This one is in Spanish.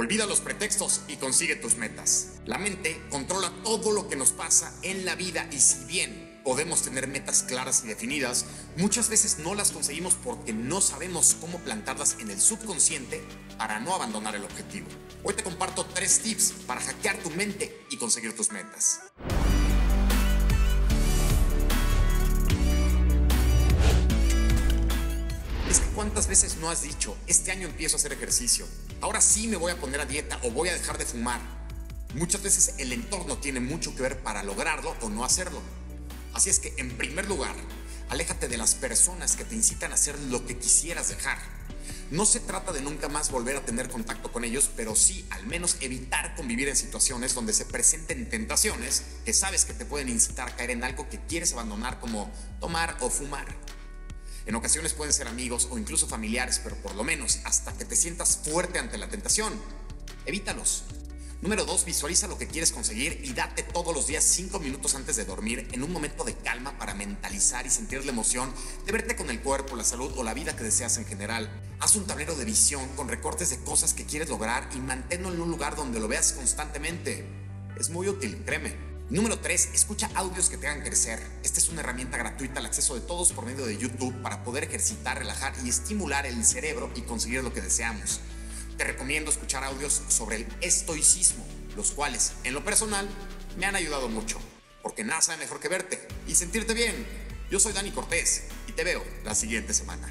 Olvida los pretextos y consigue tus metas. La mente controla todo lo que nos pasa en la vida y si bien podemos tener metas claras y definidas, muchas veces no las conseguimos porque no sabemos cómo plantarlas en el subconsciente para no abandonar el objetivo. Hoy te comparto tres tips para hackear tu mente y conseguir tus metas. Es que cuántas veces no has dicho, este año empiezo a hacer ejercicio, ahora sí me voy a poner a dieta o voy a dejar de fumar. Muchas veces el entorno tiene mucho que ver para lograrlo o no hacerlo. Así es que, en primer lugar, aléjate de las personas que te incitan a hacer lo que quisieras dejar. No se trata de nunca más volver a tener contacto con ellos, pero sí al menos evitar convivir en situaciones donde se presenten tentaciones que sabes que te pueden incitar a caer en algo que quieres abandonar como tomar o fumar. En ocasiones pueden ser amigos o incluso familiares, pero por lo menos hasta que te sientas fuerte ante la tentación, evítalos. Número 2. Visualiza lo que quieres conseguir y date todos los días 5 minutos antes de dormir en un momento de calma para mentalizar y sentir la emoción de verte con el cuerpo, la salud o la vida que deseas en general. Haz un tablero de visión con recortes de cosas que quieres lograr y manténlo en un lugar donde lo veas constantemente. Es muy útil, créeme. Número 3. Escucha audios que te hagan crecer. Esta es una herramienta gratuita al acceso de todos por medio de YouTube para poder ejercitar, relajar y estimular el cerebro y conseguir lo que deseamos. Te recomiendo escuchar audios sobre el estoicismo, los cuales, en lo personal, me han ayudado mucho, porque nada sabe mejor que verte y sentirte bien. Yo soy Dani Cortés y te veo la siguiente semana.